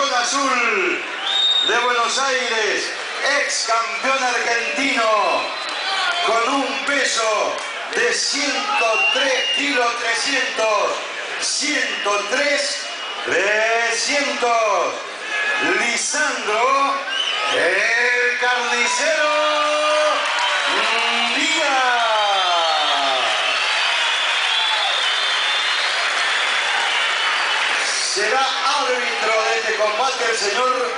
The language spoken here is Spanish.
azul de Buenos Aires, ex campeón argentino, con un peso de 103 kilos 300, 103 300. Lisandro, el carnicero Será árbitro de este combate el señor